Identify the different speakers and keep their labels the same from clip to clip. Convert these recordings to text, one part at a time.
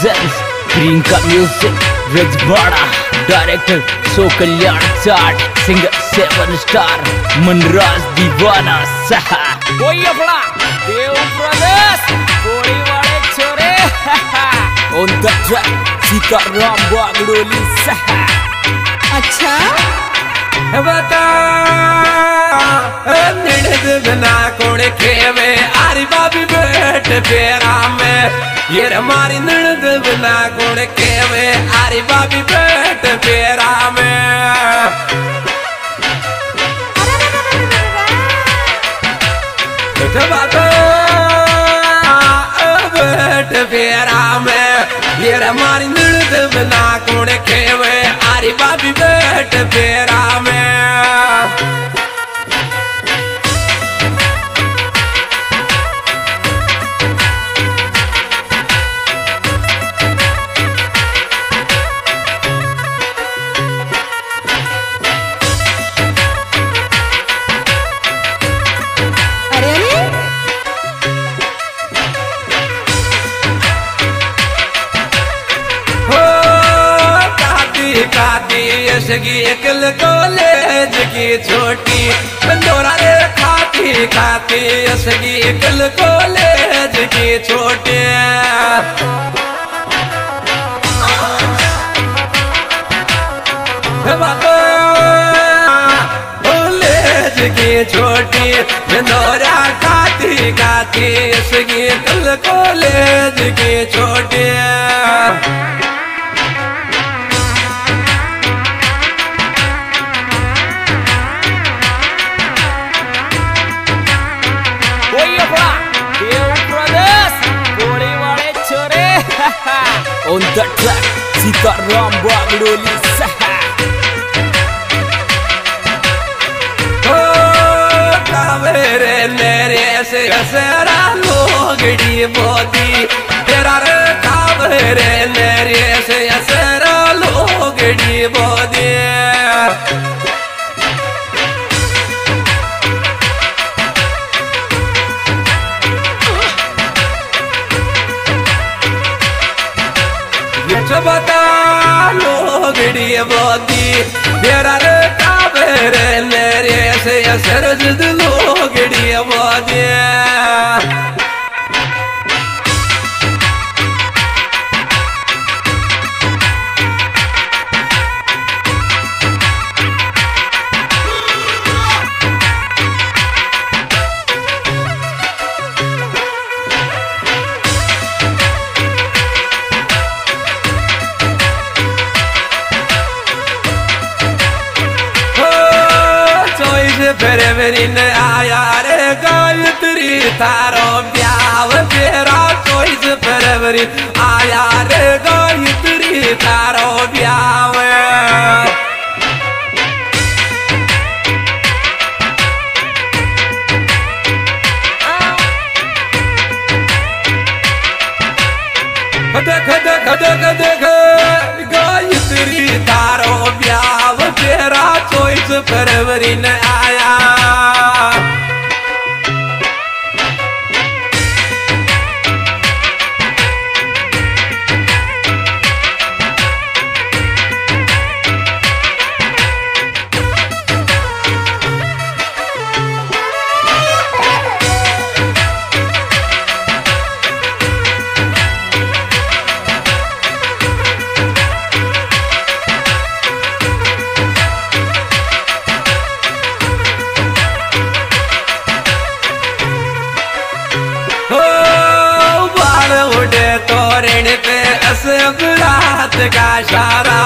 Speaker 1: presents Priyanka Music Rajbada Director So Kalyan Chart Singer Seven Star Manraj Divana Saha कोई अपना देव प्रदेश कोड़ी वाले छोरे On the track Sitaram Bagdoli Saha
Speaker 2: अच्छा
Speaker 3: बता। बिना कोण खेवे, आरी बाबी बैठ पेरा में। ये हमारी निड़द बिना कोण खेवे, आरी बाबी बैठ पेरा में। पेरा में। ये हमारी निड़द बिना कोण खेवे आरी बाबी बैठ पेरा में। यशगी एकल कॉलेज की छोटी। बंदोरा रे खाती खाती यशगी एकल कॉलेज की छोटी। कॉलेज की छोटी। बंदोरा खाती खाती यशगी एकल कॉलेज की छोटी।
Speaker 1: On the track Sitaram Bagdoli Saha
Speaker 3: मेरे से असरा लोगड़ी बोदी तेरा रे कावेरे मेरे से असरा लोगड़ी बोदी ये बता लोगड़ी बोती तेरा रे कावेरे मेरे से असर जिद लो बोदी हो እኔን አያረጋዊ ትሪታሮቢያ ወንቴራቆይ ዝበረበሪ አያረጋዊ ትሪታሮቢያ ከደ ከደ ከደ ከደ ከደ ጋይትሪ ታሮቢያ ब्याव देख देख देख देख गायत्री तारो ब्याव तेरा चोइस फरवरी ने आया तोरण पे असब रात का शारा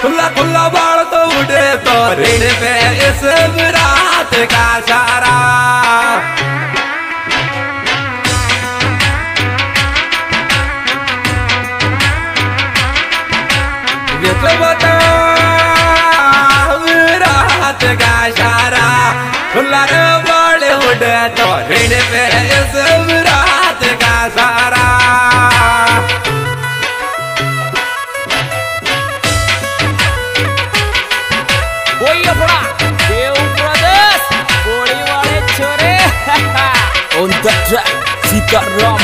Speaker 3: खुला खुला बाल तो उड़े तोरण पे असब रात का शारा रात का शारा खुला बाल उड़े तोरण पे असब
Speaker 1: Track सीताराम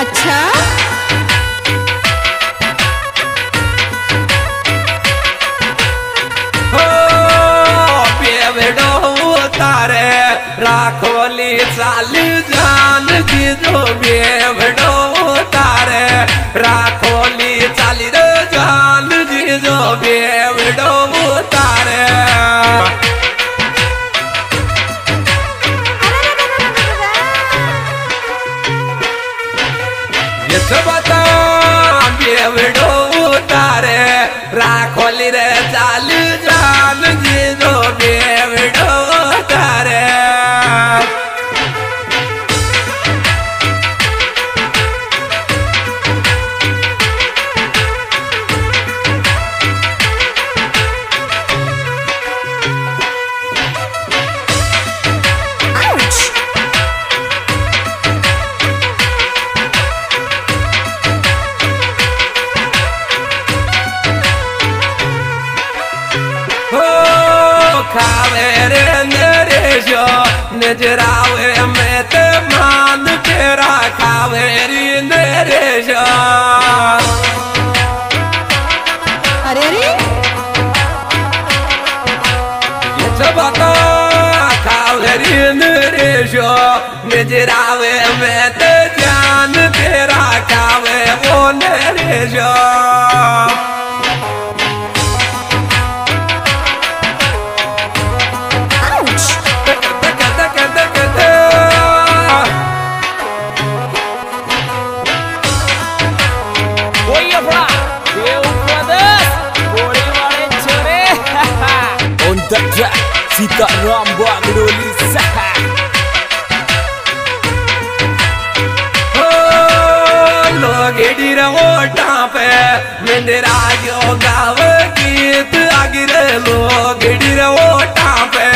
Speaker 2: अच्छा?
Speaker 3: तारे राखोली चाल जान जीजो बेवडो तारे राखोली चाली रे जान राखोली रे चाल खावे रे नरेशो नजरावे में ते मान तेरा खावे रे नरेशो।
Speaker 2: अरे अरे
Speaker 3: ये सबका खावे रे नरेशो नजरावे में ते जान तेरा खावे वो नरेशो।
Speaker 1: Track सीताराम बागडोली सहा
Speaker 3: लोगेडी ओटा पे। मेरा जो गाव गीत। आगिर लोगेडी ओटा पे।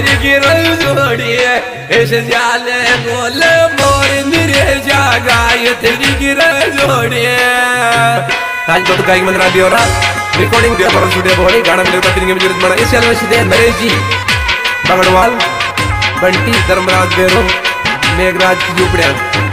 Speaker 3: मेरी गिरल जाले मोर मेरे तेरी गिरल
Speaker 4: आज तो गायक मंदिर आदि और रिकॉर्डिंग दिया पर स्टूडियो गाना मिले तो मना इस नरेश जी बगड़वाल बंटी, धर्मराज बेरो, मेघराज की उपड़िया